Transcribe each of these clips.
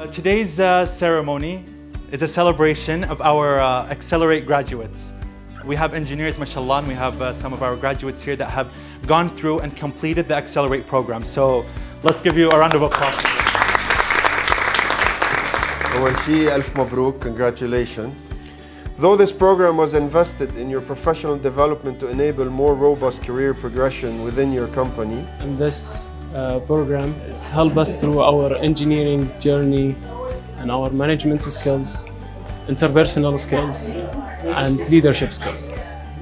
Uh, today's uh, ceremony is a celebration of our uh, Excellerate graduates. We have engineers, mashallah, and we have uh, some of our graduates here that have gone through and completed the Excellerate program. So let's give you a round of applause. أول شيء ألف congratulations. Though this program was invested in your professional development to enable more robust career progression within your company. And this uh, program has helped us through our engineering journey and our management skills, interpersonal skills, and leadership skills.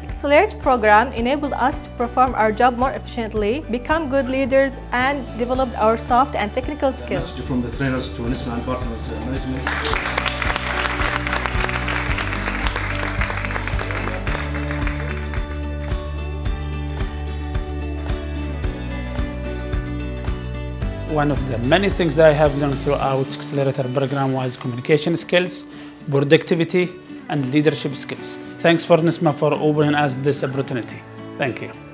Excellerate program enabled us to perform our job more efficiently, become good leaders, and develop our soft and technical skills. message from the trainers to Nesma and Partners uh, Management. One of the many things that I have learned throughout Accelerator program was communication skills, productivity, and leadership skills. Thanks for Nesma for opening us this opportunity. Thank you.